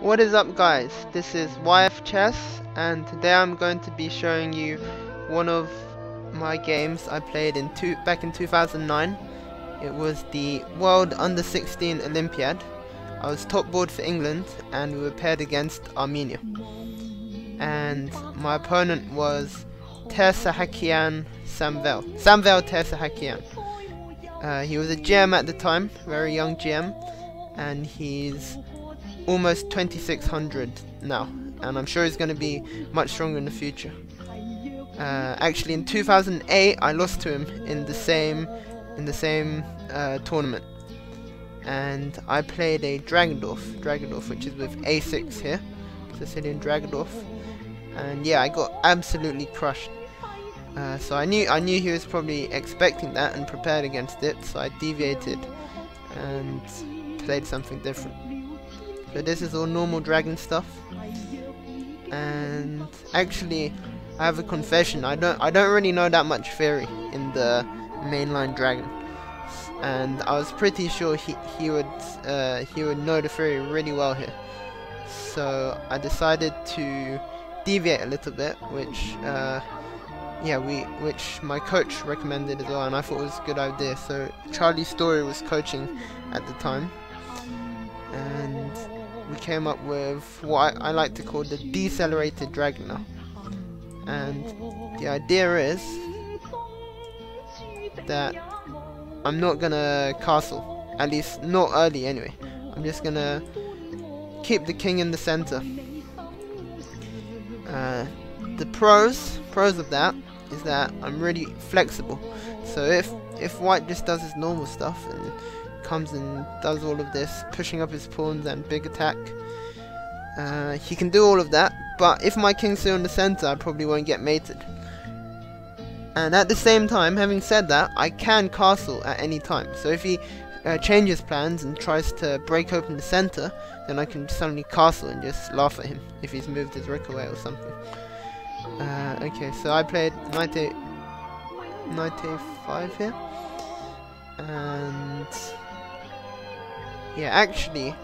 What is up guys, this is YF Chess and today I'm going to be showing you one of my games I played in two, back in 2009. It was the World Under 16 Olympiad. I was top board for England and we were paired against Armenia. And my opponent was Ter Sahakyan Samvel. Samvel Ter Sahakyan. Uh, he was a GM at the time, very young GM, and he's almost 2600 now and I'm sure he's going to be much stronger in the future. Uh, actually in 2008 I lost to him in the same in the same uh, tournament and I played a Dragodorf, Dragodorf which is with A6 here, Sicilian Dragodorf and yeah I got absolutely crushed. Uh, so I knew I knew he was probably expecting that and prepared against it so I deviated and played something different. So this is all normal dragon stuff. And actually, I have a confession. I don't I don't really know that much fairy in the mainline dragon, and I was pretty sure he he would uh, he would know the fairy really well here. So I decided to deviate a little bit, which uh, yeah we which my coach recommended as well, and I thought it was a good idea. So Charlie Storey was coaching at the time, came up with what I, I like to call the decelerated Dragoner. And the idea is that I'm not gonna castle, at least not early anyway. I'm just gonna keep the king in the center. Uh, the pros, pros of that is that I'm really flexible. So if if white just does his normal stuff and comes and does all of this, pushing up his pawns and big attack. Uh, he can do all of that, but if my king's still in the center, I probably won't get mated. And at the same time, having said that, I can castle at any time. So if he uh, changes plans and tries to break open the center, then I can suddenly castle and just laugh at him if he's moved his rook away or something. Uh, okay, so I played knight a, knight a5 here. And yeah, actually,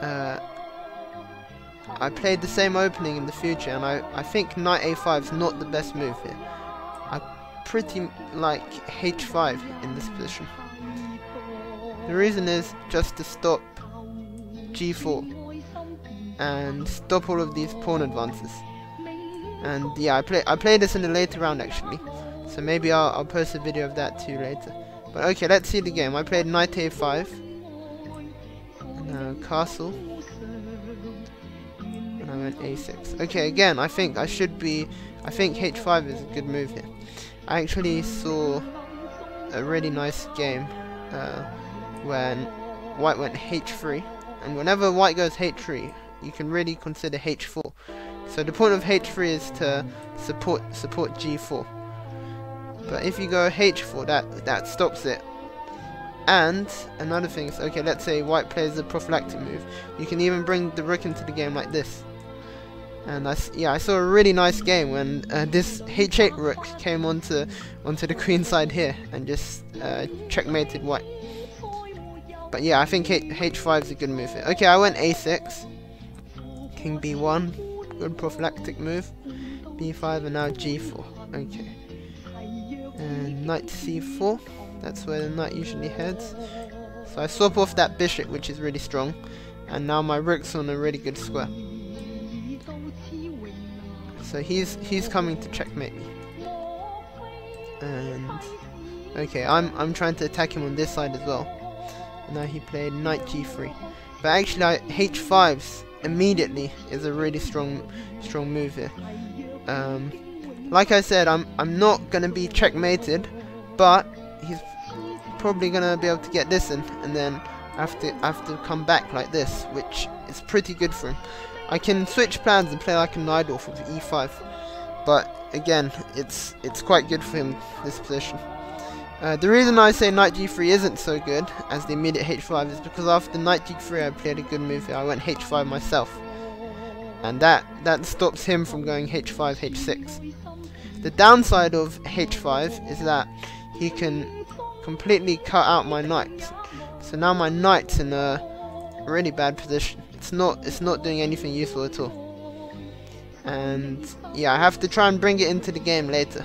uh, I played the same opening in the future, and I, I think knight a5 is not the best move here. I pretty like h5 in this position. The reason is just to stop g4 and stop all of these pawn advances. And yeah, I play I played this in a later round actually, so maybe I'll, I'll post a video of that too later. But okay, let's see the game. I played knight a5 castle. And I went a6. Okay, again, I think I should be... I think h5 is a good move here. I actually saw a really nice game uh, when white went h3. And whenever white goes h3, you can really consider h4. So the point of h3 is to support support g4. But if you go h4, that that stops it and another thing is, okay, let's say white plays a prophylactic move. You can even bring the rook into the game like this. And I, yeah, I saw a really nice game when uh, this h8 rook came onto onto the queen side here and just uh, checkmated white. But yeah, I think H 5 is a good move here. Okay, I went a6. King b1, good prophylactic move. b5 and now g4. Okay. And knight c4. That's where the knight usually heads. So I swap off that bishop, which is really strong. And now my rook's on a really good square. So he's he's coming to checkmate me. And okay, I'm I'm trying to attack him on this side as well. now he played knight g3. But actually, I, h5s immediately is a really strong strong move here. Um, like I said, I'm I'm not gonna be checkmated, but he's probably gonna be able to get this in and then I have to I have to come back like this which is pretty good for him. I can switch plans and play like a Najdorf with e5 but again it's it's quite good for him this position. Uh, the reason I say knight g3 isn't so good as the immediate h5 is because after knight g3 I played a good move here. I went h5 myself. And that that stops him from going h5 h6 the downside of h5 is that he can completely cut out my knight. So now my knight's in a really bad position. It's not it's not doing anything useful at all. And yeah, I have to try and bring it into the game later.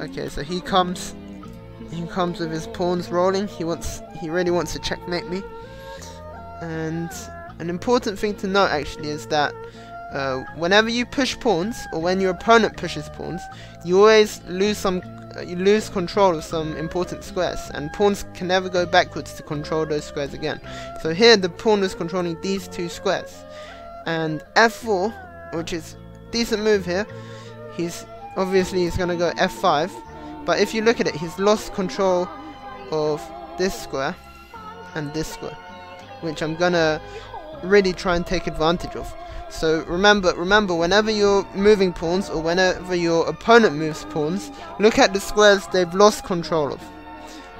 Okay, so he comes he comes with his pawns rolling. He wants he really wants to checkmate me. And an important thing to note actually is that uh, whenever you push pawns or when your opponent pushes pawns, you always lose some you lose control of some important squares and pawns can never go backwards to control those squares again. So here the pawn is controlling these two squares and f4 which is decent move here he's obviously he's gonna go f5 but if you look at it he's lost control of this square and this square which I'm gonna really try and take advantage of. So remember, remember, whenever you're moving pawns or whenever your opponent moves pawns, look at the squares they've lost control of.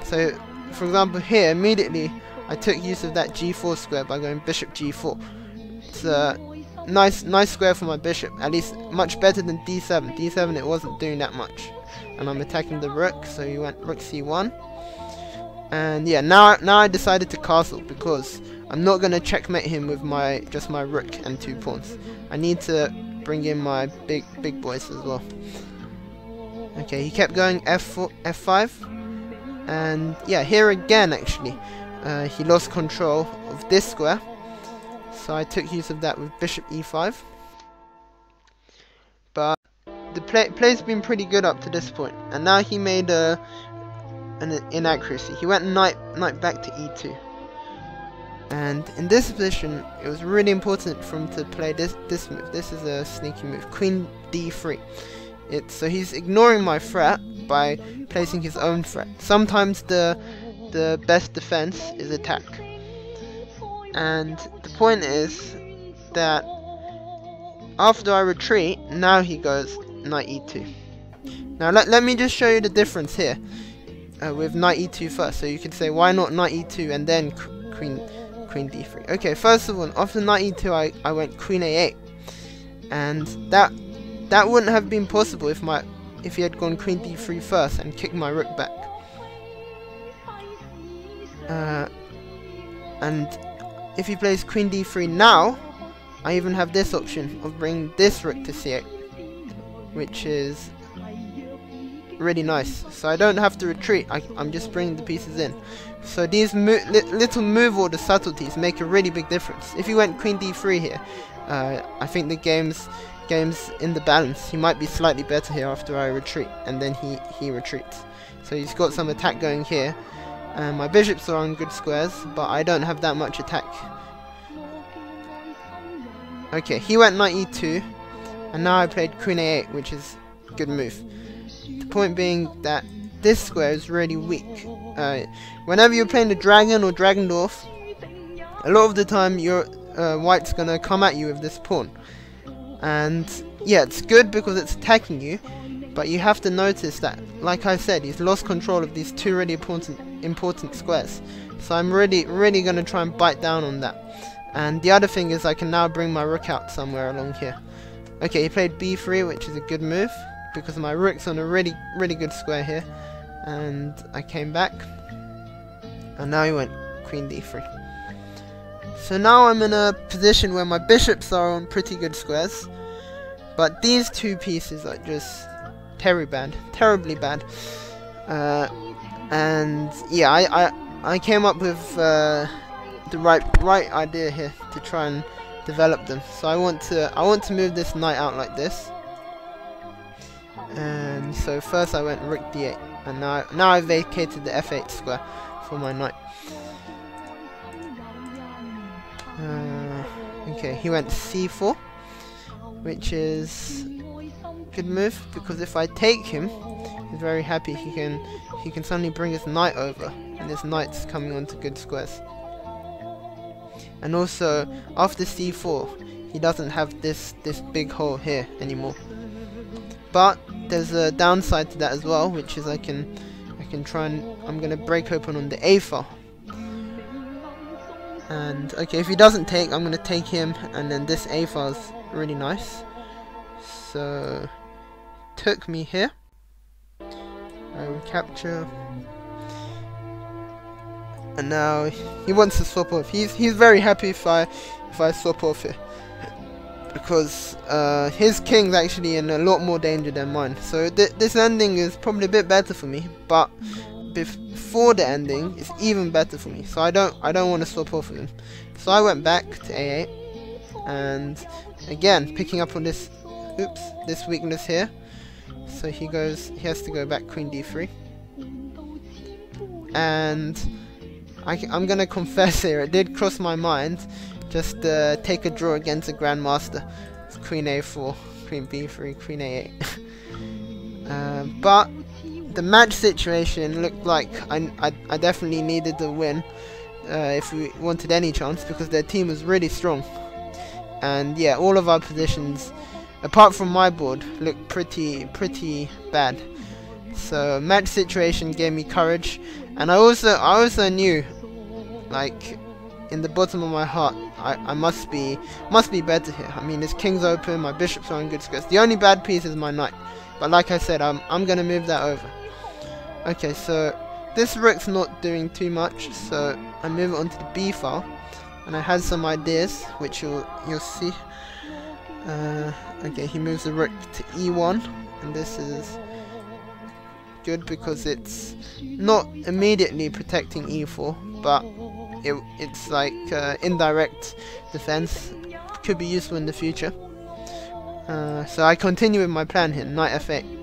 So, for example, here immediately I took use of that g4 square by going bishop g4. It's a nice, nice square for my bishop. At least much better than d7. d7 it wasn't doing that much. And I'm attacking the rook, so he went rook c1. And yeah, now now I decided to castle because I'm not going to checkmate him with my just my rook and two pawns. I need to bring in my big big boys as well. Okay, he kept going f4, f5, and yeah, here again actually, uh, he lost control of this square, so I took use of that with bishop e5. But the play play's been pretty good up to this point, and now he made a an inaccuracy. He went knight knight back to e2. And in this position, it was really important for him to play this this move. This is a sneaky move, Queen d3. It's so he's ignoring my threat by placing his own threat. Sometimes the the best defense is attack. And the point is that after I retreat, now he goes knight e2. Now let, let me just show you the difference here uh, with knight e2 first. So you could say why not knight e2 and then queen queen d3. Okay, first of all, after knight e2, I, I went queen a8, and that that wouldn't have been possible if my if he had gone queen d3 first and kicked my rook back. Uh, and if he plays queen d3 now, I even have this option of bringing this rook to c8, which is really nice. So I don't have to retreat, I, am just bringing the pieces in. So these mo li little move order subtleties make a really big difference. If you went queen d3 here, uh, I think the game's game's in the balance. He might be slightly better here after I retreat, and then he, he retreats. So he's got some attack going here. And my bishops are on good squares, but I don't have that much attack. Okay, he went knight e2, and now I played queen a8, which is good move. The point being that this square is really weak. Uh, whenever you're playing the dragon or Dragodorf, a lot of the time your uh, white's gonna come at you with this pawn. And yeah, it's good because it's attacking you, but you have to notice that, like I said, he's lost control of these two really important important squares. So I'm really, really gonna try and bite down on that. And the other thing is I can now bring my rook out somewhere along here. Okay, he played b3, which is a good move because my rook's on a really, really good square here. And I came back. And now he went queen d3. So now I'm in a position where my bishops are on pretty good squares. But these two pieces are just terribly bad. Terribly bad. Uh, and yeah, I, I, I came up with uh, the right right idea here to try and develop them. So I want to I want to move this knight out like this. And so first I went rook d8, and now now I vacated the f8 square for my knight. Uh, okay, he went c4, which is good move because if I take him, he's very happy. He can he can suddenly bring his knight over, and his knight's coming onto good squares. And also after c4, he doesn't have this this big hole here anymore. But there's a downside to that as well, which is I can I can try and I'm gonna break open on the A file. And okay, if he doesn't take, I'm gonna take him, and then this A file is really nice. So took me here. I will capture. And now he wants to swap off. He's he's very happy if I if I swap off here. Because uh, his king's actually in a lot more danger than mine. So th this ending is probably a bit better for me. But before the ending, it's even better for me. So I don't I don't want to swap off with him. So I went back to a8. And again, picking up on this oops, this weakness here. So he goes, he has to go back queen d3. And I, going to confess here, it did cross my mind just uh, take a draw against the Grandmaster. It's queen a4, queen b3, queen a8. uh, but the match situation looked like I, I, I definitely needed the win uh, if we wanted any chance because their team was really strong. And yeah, all of our positions apart from my board, looked pretty pretty bad. So match situation gave me courage, and I also I also knew, like, in the bottom of my heart, I, I must be must be better here. I mean, this king's open, my bishops are in good squares. The only bad piece is my knight, but like I said, I'm I'm gonna move that over. Okay, so this rook's not doing too much, so I move it onto the b file, and I had some ideas, which you'll you'll see. Uh, okay, he moves the rook to e1, and this is good because it's not immediately protecting e4, but it, it's like uh, indirect defense. Could be useful in the future. Uh, so I continue with my plan here, knight f8.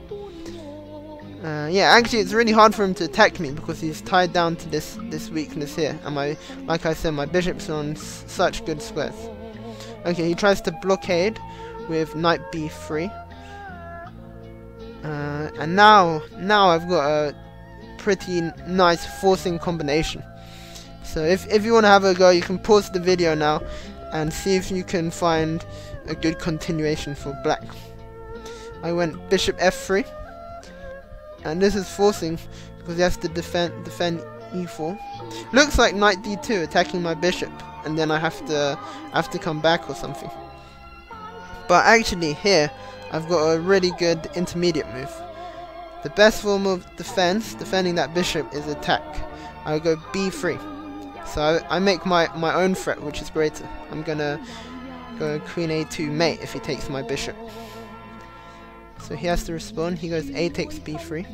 Uh, yeah, actually, it's really hard for him to attack me because he's tied down to this this weakness here, and my, like I said, my bishop's on such good squares. Okay, he tries to blockade with knight b3. Uh, and now, now I've got a pretty nice forcing combination. So if, if you want to have a go, you can pause the video now and see if you can find a good continuation for black. I went bishop f3. And this is forcing because he has to defend defend e4. Looks like knight d2 attacking my bishop and then I have to have to come back or something. But actually here I've got a really good intermediate move. The best form of defense, defending that bishop, is attack. I'll go b3. So I, make my, my own threat, which is greater. I'm gonna go queen a2 mate if he takes my bishop. So he has to respond. He goes a takes b3.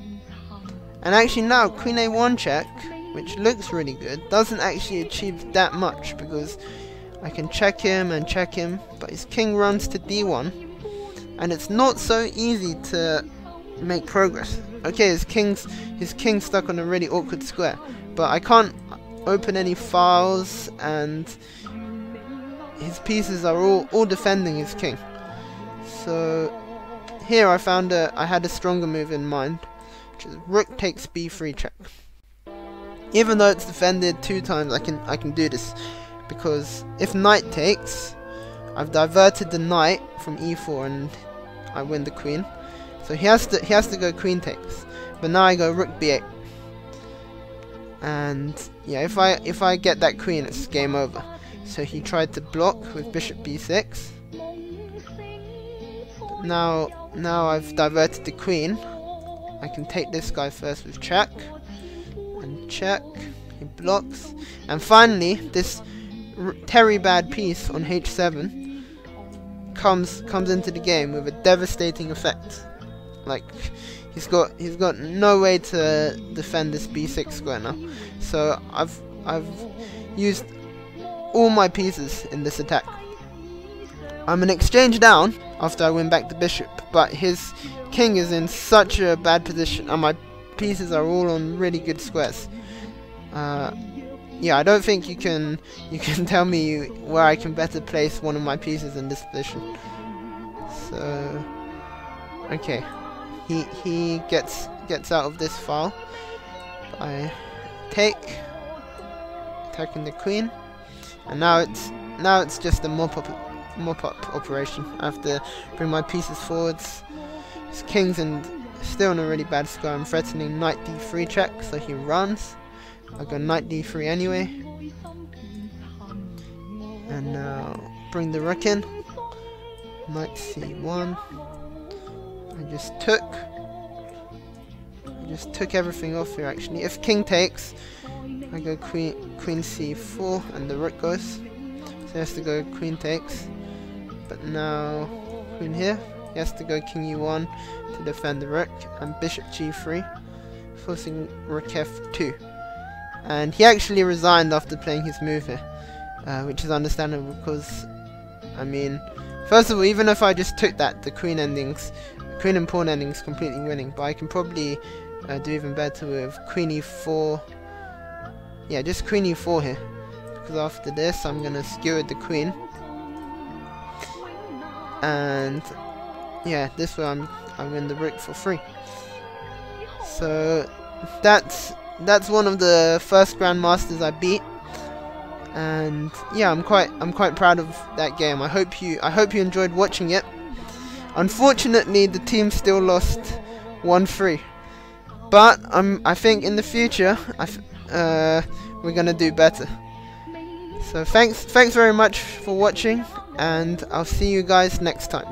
And actually now, queen a1 check which looks really good, doesn't actually achieve that much because I can check him and check him, but his king runs to d1, and it's not so easy to make progress. Okay, his king's his king's stuck on a really awkward square, but I can't open any files, and his pieces are all all defending his king. So here I found a I had a stronger move in mind, which is rook takes b3 check. Even though it's defended two times, I can I can do this because if knight takes, I've diverted the knight from e4 and I win the queen. So he has to he has to go queen takes, but now I go rook b8. And yeah, if I if I get that queen, it's game over. So he tried to block with bishop b6. But now now I've diverted the queen. I can take this guy first with check and check. He blocks. And finally, this Terry bad piece on h7 comes comes into the game with a devastating effect. Like he's got he's got no way to defend this b6 square now. So I've I've used all my pieces in this attack. I'm an exchange down after I win back the bishop, but his king is in such a bad position and my pieces are all on really good squares. Uh, yeah, I don't think you can you can tell me where I can better place one of my pieces in this position. So, okay, he he gets gets out of this file by take attacking the queen, and now it's now it's just a mop up mop up operation. I have to bring my pieces forwards. His kings and Still in a really bad score. I'm threatening knight d3 check, so he runs. I go knight d3 anyway. And now bring the rook in. Knight c1. I just took. I just took everything off here actually. If king takes, I go queen queen c4 and the rook goes. So he has to go queen takes. But now queen here. He has to go king e1 to defend the rook and bishop g3 forcing rook f2. And he actually resigned after playing his move here. Uh, which is understandable because I mean first of all even if I just took that the queen endings queen and pawn ending is completely winning but I can probably uh, do even better with queen e4 yeah, just queen e4 here. Because after this, I'm going to skewer the queen. And, yeah, this way I'm, I win the rook for free. So, that's, that's one of the first Grandmasters I beat. And, yeah, I'm quite, I'm quite proud of that game. I hope you, I hope you enjoyed watching it. Unfortunately, the team still lost 1-3. But, um, I think in the future, uh, we're gonna do better. So thanks, thanks very much for watching, and I'll see you guys next time.